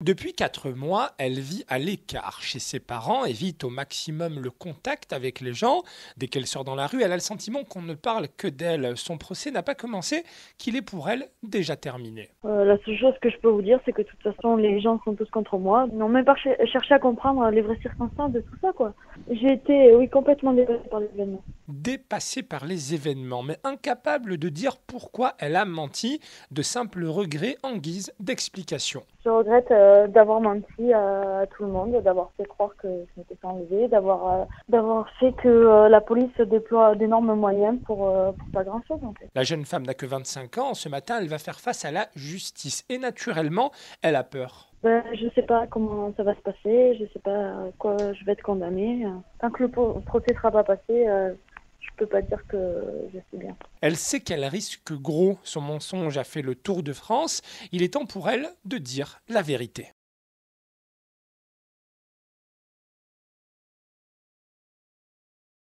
Depuis quatre mois, elle vit à l'écart chez ses parents, évite au maximum le contact avec les gens. Dès qu'elle sort dans la rue, elle a le sentiment qu'on ne parle que d'elle. Son procès n'a pas commencé, qu'il est pour elle déjà terminé. Euh, la seule chose que je peux vous dire, c'est que de toute façon, les gens sont tous contre moi. Ils n'ont même pas cherché à comprendre les vraies circonstances de tout ça, quoi. J'ai été, oui, complètement dépassée par l'événement. Dépassée par les événements, mais incapable de dire pourquoi elle a menti, de simples regrets en guise d'explication. Je regrette euh, d'avoir menti à, tout le monde, d'avoir fait croire que je n'étais pas enlevée, d'avoir euh, d'avoir fait que euh, la police déploie d'énormes moyens pour, pour pas grand-chose. En fait. La jeune femme n'a que 25 ans. Ce matin, elle va faire face à la justice. Et naturellement, elle a peur. Ben, je ne sais pas comment ça va se passer, je ne sais pas quoi je vais être condamnée. Tant que le procès ne sera pas passé, je peux pas dire que je sais bien. Elle sait qu'elle risque gros. Son mensonge a fait le tour de France. Il est temps pour elle de dire la vérité.